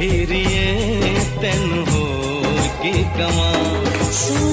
फिरिए तेन हो की कमा सू